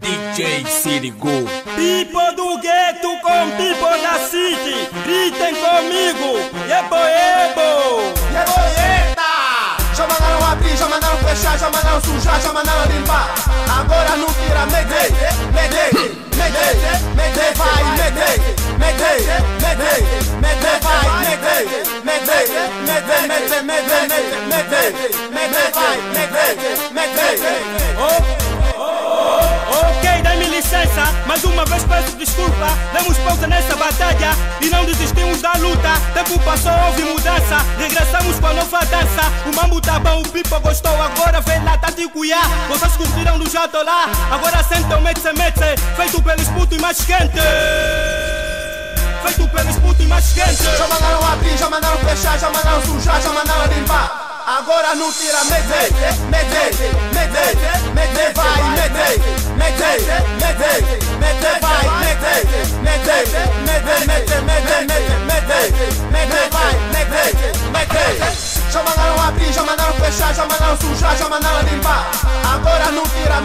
DJ Sirigu. Pipo do gueto com pipo da city. Gritem comigo. Ebo, ebo. Ebo, eita! Já mandaram abrir, já mandaram fechar, já mandaram sujar, já mandaram limpar. Agora não tira, medei, medei, medei, medei, vai, medei, medei, medei, medei, vai, medei, medei, medei, medei, medei, medei, medei, vai, medei, medei. Licença, mais uma vez peço desculpa. Demos pausa nessa batalha e não desistimos da luta. Tempo passou, houve mudança. Regressamos com a nova dança. O mambo tá bom, o pipa gostou. Agora vem lá, tá cuiá. Vocês curtiram do jato lá. Agora sentem o metse metse. Feito pelos putos mais quente. Feito pelos putos mais quente. Já mandaram abrir, já mandaram fechar, já mandaram sujar, já mandaram limpar. Agora não tira Medvedev, Medvedev, Medvedev, Medvedev, vai Medvedev, Medvedev, Medvedev, Medvedev, vai Medvedev, Medvedev, Medvedev, Medvedev, Medvedev, Medvedev, vai Medvedev, Medvedev. Já mandaram abrir, já mandaram fechar, já mandaram sujar, já mandaram limpar. Agora não tira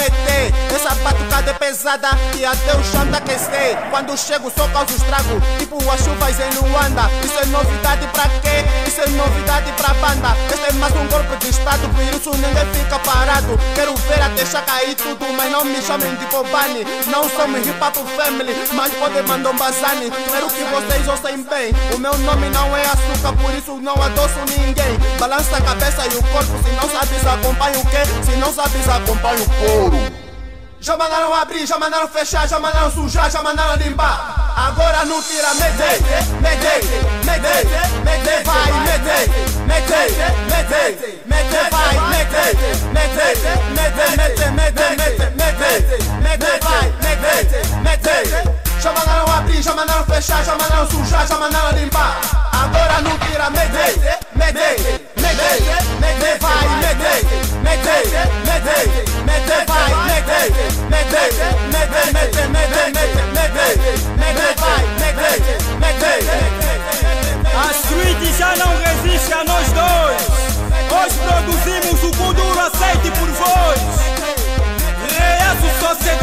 MT Essa batucada é pesada e até o chão tá aquecer Quando chego só causa estrago. Tipo as chuvas em Luanda Isso é novidade pra quê? Isso é novidade pra banda. Este é mais um golpe de estado Por isso ninguém fica parado. Quero ver até deixar cair tudo Mas não me chamem de Kobani. Não somos hip hop family Mas podem mandar um bazani. Espero que vocês ouçam bem. O meu nome não é açúcar Por isso não adoço ninguém. Balança a cabeça e o corpo se não sabes, acompanha o quê? Se não sabes, acompanha o Já mandaram abrir, já mandaram fechar, já mandaram sujar, já mandaram limpar. Agora não tira, medei, medei, medei, medei, vai, medei, medei, medei, medei, vai, medei, medei, medei, medei, medei, medei, medei, medei, vai, medei, medei. Já mandaram abrir, já mandaram fechar, já mandaram sujar, já mandaram limpar. Agora não tira, medei, medei,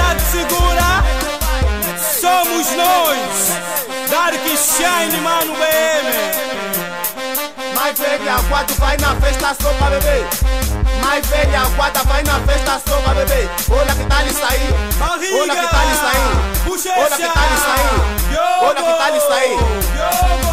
cidade segura. Somos nós, Dark Shine, mano BM. Mais velha quatro vai na festa só pra beber. Mais velha quatro vai na festa só pra beber. Olha que tá lhe saindo, olha que tá lhe saindo, olha que tá lhe saindo, olha que tá lhe tá saindo.